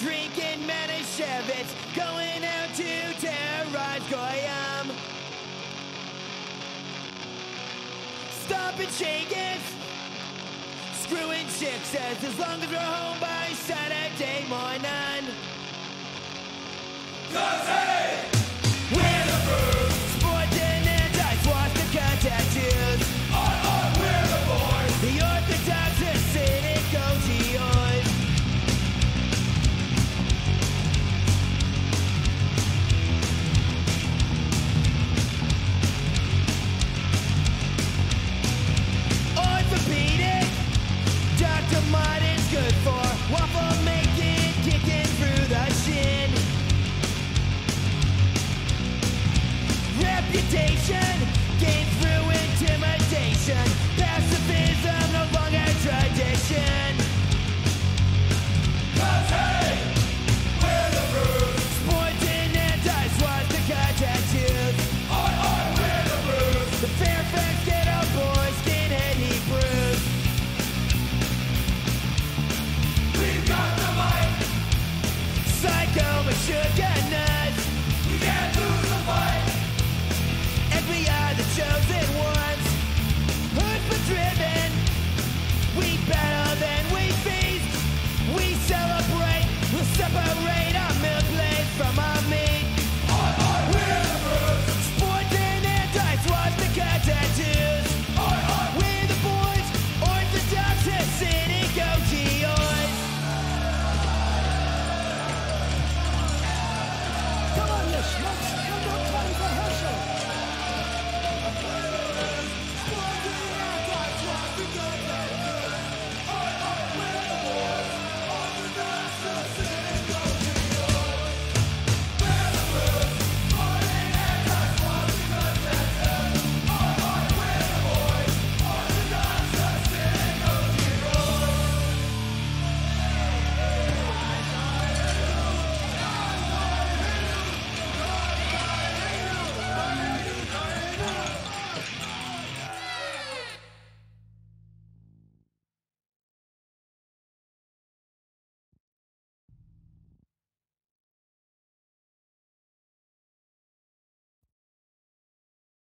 drinking Manischewitz, going out to terrorize Goyim. Stomping Shagans, screwing chicks as, as long as we're home by Saturday morning. We're should